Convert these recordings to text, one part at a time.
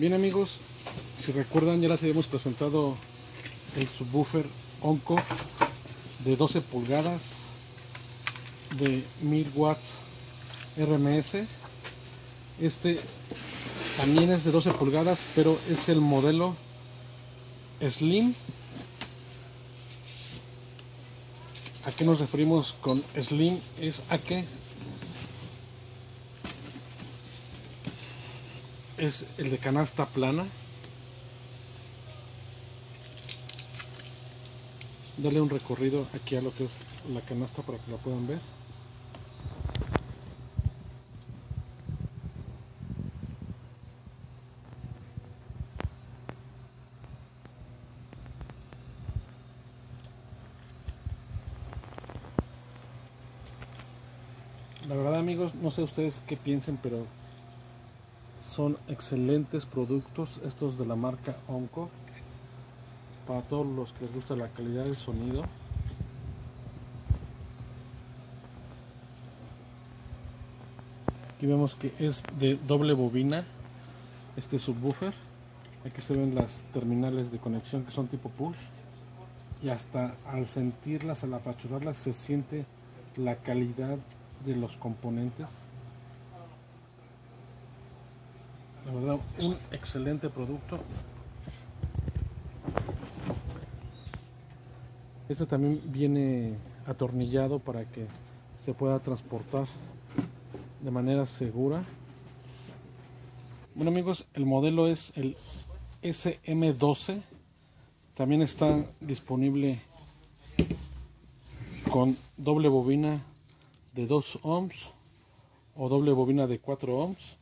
Bien amigos, si recuerdan ya les habíamos presentado el subwoofer Onco de 12 pulgadas de 1000 watts RMS. Este también es de 12 pulgadas, pero es el modelo Slim. ¿A qué nos referimos con Slim? Es a que es el de canasta plana. Dale un recorrido aquí a lo que es la canasta para que la puedan ver. La verdad amigos, no sé ustedes qué piensen, pero son excelentes productos estos de la marca Onco para todos los que les gusta la calidad del sonido. Aquí vemos que es de doble bobina este subwoofer. Aquí se ven las terminales de conexión que son tipo push. Y hasta al sentirlas, al apachurrarlas, se siente la calidad de los componentes. Un excelente producto. Este también viene atornillado para que se pueda transportar de manera segura. Bueno amigos, el modelo es el SM12. También está disponible con doble bobina de 2 ohms o doble bobina de 4 ohms.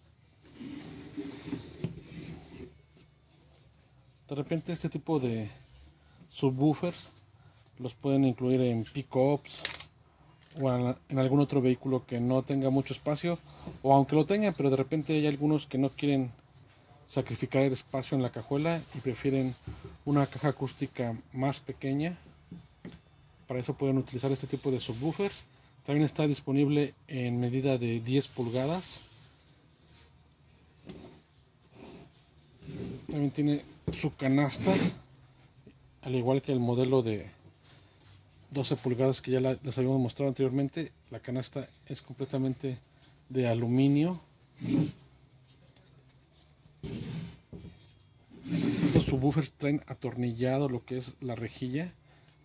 De repente este tipo de subwoofers los pueden incluir en pickups o en algún otro vehículo que no tenga mucho espacio o aunque lo tenga pero de repente hay algunos que no quieren sacrificar el espacio en la cajuela y prefieren una caja acústica más pequeña. Para eso pueden utilizar este tipo de subwoofers. También está disponible en medida de 10 pulgadas también tiene su canasta al igual que el modelo de 12 pulgadas que ya les habíamos mostrado anteriormente. La canasta es completamente de aluminio. Estos subwoofers traen atornillado lo que es la rejilla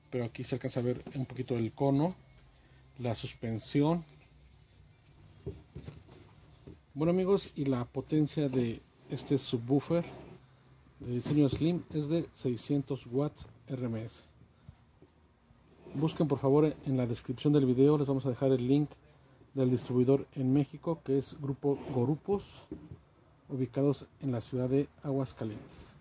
pero aquí se alcanza a ver un poquito el cono la suspensión. Bueno amigos y la potencia de este subwoofer de diseño slim es de 600 watts RMS busquen por favor en la descripción del video. Les vamos a dejar el link del distribuidor en México que es Grupo Gorupos ubicados en la ciudad de Aguascalientes